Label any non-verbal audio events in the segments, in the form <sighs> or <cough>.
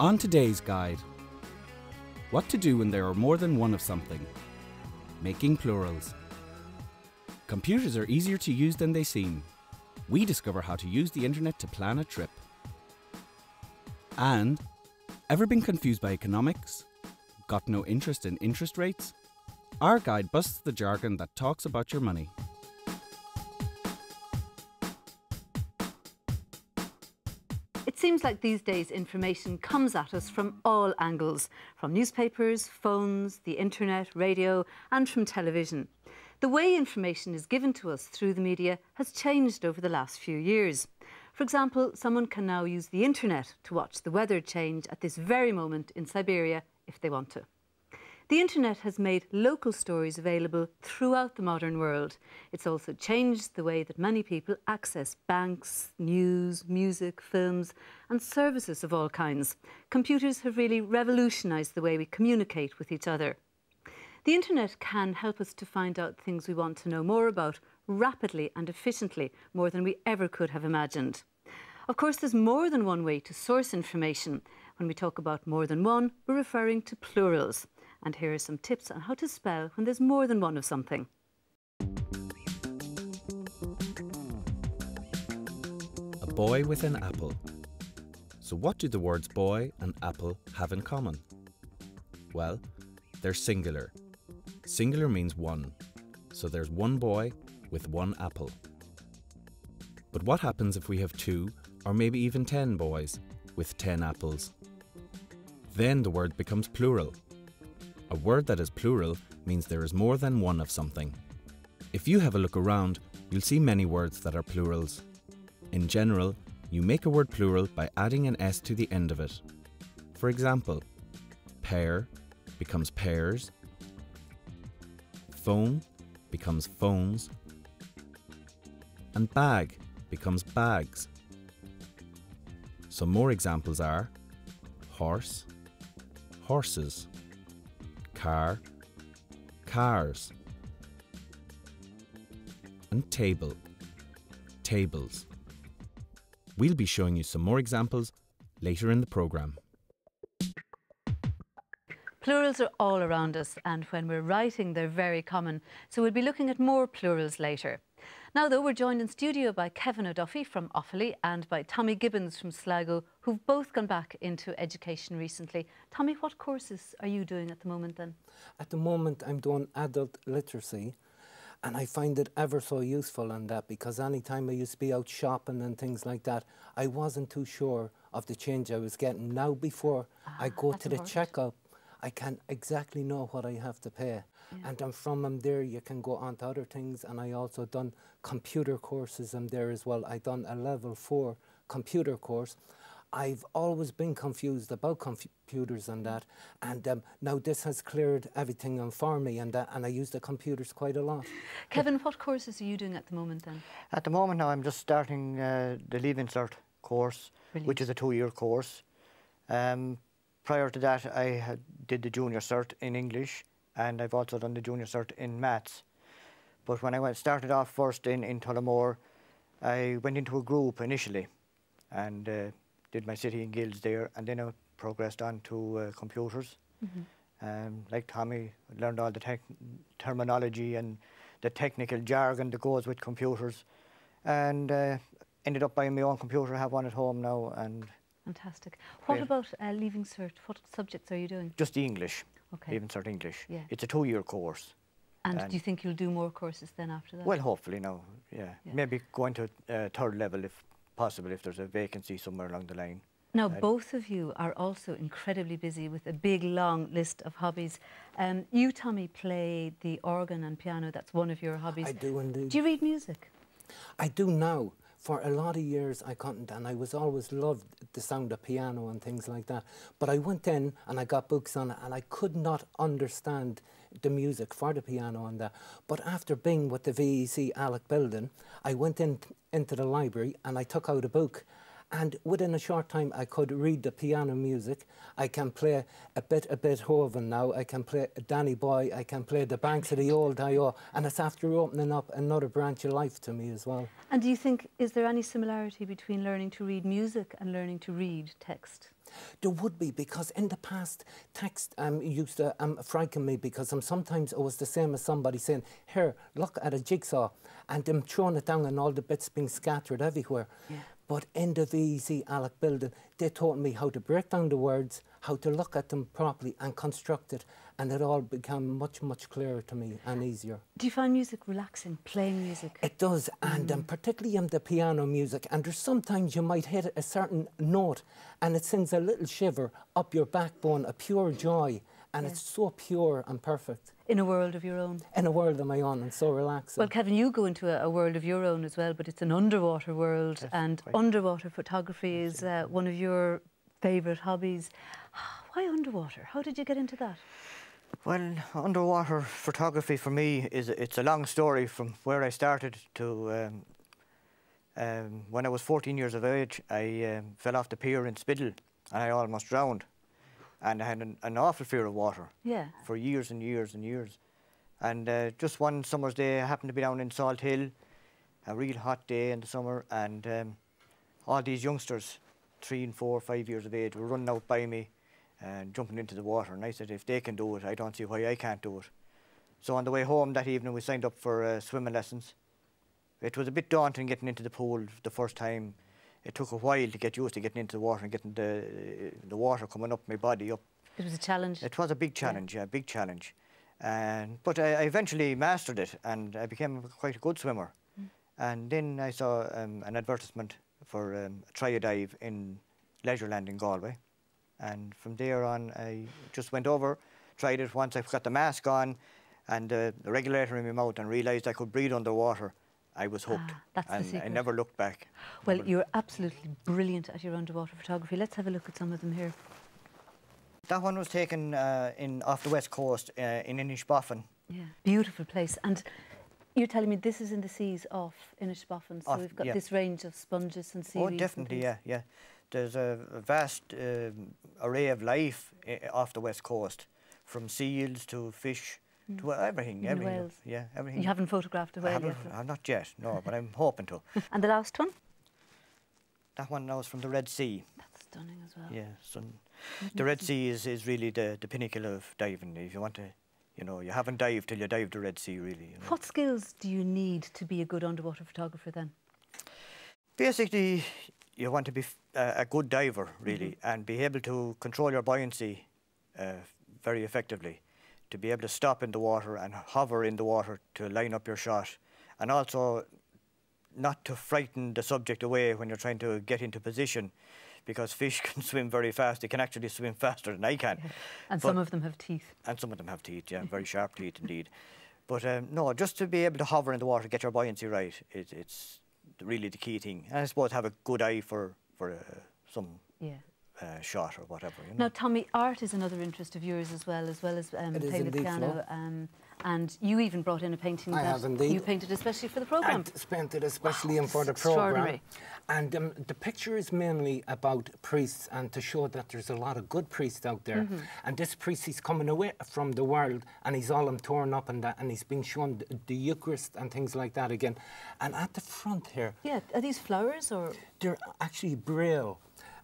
On today's guide What to do when there are more than one of something. Making plurals. Computers are easier to use than they seem. We discover how to use the internet to plan a trip. And ever been confused by economics? Got no interest in interest rates? Our guide busts the jargon that talks about your money. Seems like these days information comes at us from all angles from newspapers, phones, the internet, radio, and from television. The way information is given to us through the media has changed over the last few years. For example, someone can now use the internet to watch the weather change at this very moment in Siberia if they want to. The internet has made local stories available throughout the modern world. It's also changed the way that many people access banks, news, music, films, and services of all kinds. Computers have really revolutionised the way we communicate with each other. The internet can help us to find out things we want to know more about rapidly and efficiently, more than we ever could have imagined. Of course, there's more than one way to source information. When we talk about more than one, we're referring to plurals. And here are some tips on how to spell when there's more than one of something. A boy with an apple. So, what do the words boy and apple have in common? Well, they're singular. Singular means one, so there's one boy with one apple. But what happens if we have two, or maybe even ten boys, with ten apples? Then the word becomes plural. A word that is plural means there is more than one of something. If you have a look around, you'll see many words that are plurals. In general, you make a word plural by adding an S to the end of it. For example, pair becomes pairs, phone becomes phones, and bag becomes bags. Some more examples are horse, horses car, cars. And table, tables. We'll be showing you some more examples later in the programme. Plurals are all around us, and when we're writing, they're very common. So we'll be looking at more plurals later. Now, though, we're joined in studio by Kevin O'Duffy from Offaly and by Tommy Gibbons from Sligo, who've both gone back into education recently. Tommy, what courses are you doing at the moment then? At the moment, I'm doing adult literacy. And I find it ever so useful on that because anytime I used to be out shopping and things like that, I wasn't too sure of the change I was getting. Now, before ah, I go to the checkout, I can exactly know what I have to pay. Yeah. And then from them there, you can go on to other things. And I also done computer courses in there as well. I done a level four computer course. I've always been confused about computers and that, and um, now this has cleared everything on for me, and that, and I use the computers quite a lot. Kevin, what courses are you doing at the moment then? At the moment now, I'm just starting uh, the Leaving Cert course, Brilliant. which is a two-year course. Um, prior to that, I had, did the junior cert in English and I've also done the junior cert in maths. But when I went, started off first in, in Tullamore, I went into a group initially and uh, did my city and guilds there and then I progressed on to uh, computers. Mm -hmm. um, like Tommy, learned all the terminology and the technical jargon that goes with computers and uh, ended up buying my own computer, I have one at home now and Fantastic. What about uh, Leaving Cert? What subjects are you doing? Just the English. Okay. Leaving Cert English. Yeah. It's a two-year course. And, and, do you think you'll do more courses then after that? Well, hopefully, no. Yeah. yeah. Maybe going to uh, third level if possible, if there's a vacancy somewhere along the line. Now, I'd both of you are also incredibly busy with a big, long list of hobbies. Um, you, Tommy, play the organ and piano. That's one of your hobbies. I do indeed. Do you read music? I do now for a lot of years I couldn't and I was always loved the sound of piano and things like that. But I went in and I got books on it and I could not understand the music for the piano and that. But after being with the VEC Alec building I went in into the library and I took out a book and within a short time I could read the piano music. I can play a bit of Beethoven now, I can play Danny Boy, I can play the Banks of the Old I.O. and it's after opening up another branch of life to me as well. And do you think, is there any similarity between learning to read music and learning to read text? There would be because in the past, text um, used to um, frighten me because um, sometimes it was the same as somebody saying, "Here, look at a jigsaw," and them throwing it down and all the bits being scattered everywhere. Yeah. But in the VEC Alec building, they taught me how to break down the words, how to look at them properly and construct it, and it all became much, much clearer to me and easier. Do you find music relaxing, playing music? It does, and um, particularly in the piano music. And there's sometimes you might hit a certain note, and it sends a little shiver up your backbone, a pure joy, and Yeah. it's so pure and perfect in a world of your own? in a world of my own, and so relaxing. Well, Kevin, you go into a, a world of your own as well, but it's an underwater world, Yes, and quite. underwater photography is uh, one of your favourite hobbies. <sighs> Why underwater? How did you get into that? Well, underwater photography for me is it's a long story from where I started to um, um, when I was 14 years of age. I um, fell off the pier in Spiddal and I almost drowned, and I had an, an awful fear of water Yeah. for years and years and years. And uh, just one summer's day, I happened to be down in Salthill, a real hot day in the summer, and um, all these youngsters, three and four, five years of age, were running out by me and jumping into the water. And I said, if they can do it, I don't see why I can't do it. So on the way home that evening, we signed up for uh, swimming lessons. It was a bit daunting getting into the pool the first time. It took a while to get used to getting into the water and getting the, the water coming up my body, up It was a challenge. it was a big challenge, yeah, big challenge. And but I, I eventually mastered it, and I became quite a good swimmer. And then I saw um, an advertisement for um, a try a dive in Leisureland in Galway, and from there on I just went over, tried it once I got the mask on, and uh, the regulator in my mouth, and realised I could breathe underwater. I was hooked, Ah, that's the and I never looked back. well, Never- you're absolutely brilliant at your underwater photography. Let's have a look at some of them here. That one was taken uh, in off the west coast uh, in Inishbofin. Yeah. Beautiful place. And you're telling me this is in the seas off Inishbofin, so Off, we've got yeah. this range of sponges and seaweeds. Oh, definitely, yeah, yeah. There's a a vast um, array of life off the west coast, from seals to fish to everything, everything. whales. Yeah, everything. You haven't photographed a whale yet. so- not yet, no, but I'm <laughs> hoping to. And the last one? That one now is from the Red Sea. That's stunning as well. Yeah, so the Red Sea is, is really the, the pinnacle of diving. If you want to, you know, you haven't dived till you dive the Red Sea, really. You know. What skills do you need to be a good underwater photographer then? Basically, you want to be f- uh, a good diver, really, and be able to control your buoyancy uh, very effectively. To be able to stop in the water and hover in the water to line up your shot, and also not to frighten the subject away when you're trying to get into position, because fish <laughs> can swim very fast. They can actually swim faster than I can. And But- some of them have teeth. and some of them have teeth, yeah, very sharp teeth indeed. But um, no, just to be able to hover in the water, get your buoyancy right, it, it's really the key thing. And I suppose have a good eye for for uh, some Yeah. Uh, shot or whatever. You know? Now, Tommy, art is another interest of yours as well, as well as um, playing the piano. Um, and you even brought in a painting I that have indeed. you painted especially for the programme. And spent it especially in for the program. And um, the picture is mainly about priests and to show that there's a lot of good priests out there. Mm-hmm. And this priest, he's coming away from the world and he's all torn up and that, and he's being shown the, the Eucharist and things like that again. And at the front here, Yeah, are these flowers or? they're actually braille.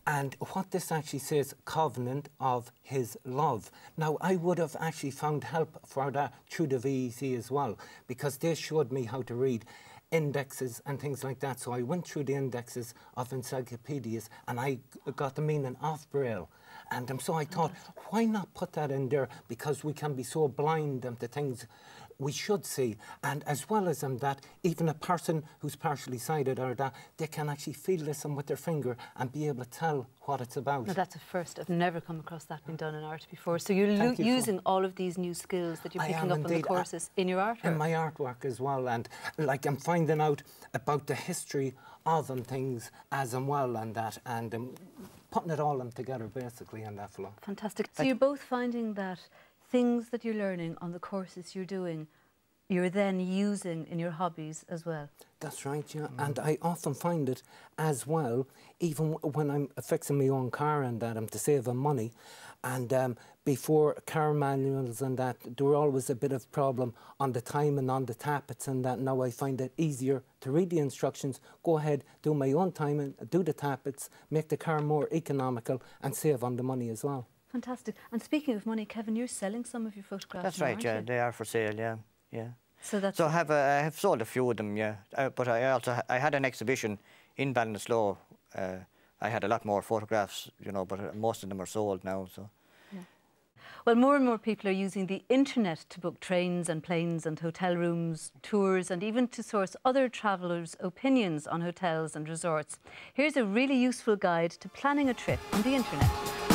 And what this actually says, covenant of his love. Now, I would have actually found help for that through the VEC as well, because they showed me how to read indexes and things like that. So I went through the indexes of encyclopedias and I got the meaning of braille. And um, so I thought, why not put that in there? Because we can be so blind um, to things we should see. And as well as um, that, even a person who's partially sighted or that, they can actually feel this um, with their finger and be able to tell what it's about. No, that's a first. I've never come across that being done in art before. So you're you using all of these new skills that you're picking up on the indeed. I- courses in your art. in my artwork as well, and like I'm finding out about the history of them things as and well, and that, and um, putting it all them together basically in that flow. Fantastic. So you're both finding that things that you're learning on the courses you're doing you're then using in your hobbies as well. That's right, yeah. Mm. And I often find it as well, even when I'm fixing my own car and that, I'm to save on money. And um, before car manuals and that, there were always a bit of problem on the time and on the tappets and that. Now I find it easier to read the instructions, go ahead, do my own time and do the tappets, make the car more economical and save on the money as well. Fantastic. And speaking of money, Kevin, you're selling some of your photographs. That's now, right, yeah. You? They are for sale, yeah, yeah. So that's so I have, I have sold a few of them, yeah. Uh, but I also ha I had an exhibition in Ballinasloe. Uh, I had a lot more photographs, you know, but uh, most of them are sold now. So. Yeah. Well, more and more people are using the internet to book trains and planes and hotel rooms, tours, and even to source other travellers' opinions on hotels and resorts. Here's a really useful guide to planning a trip on the internet.